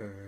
uh,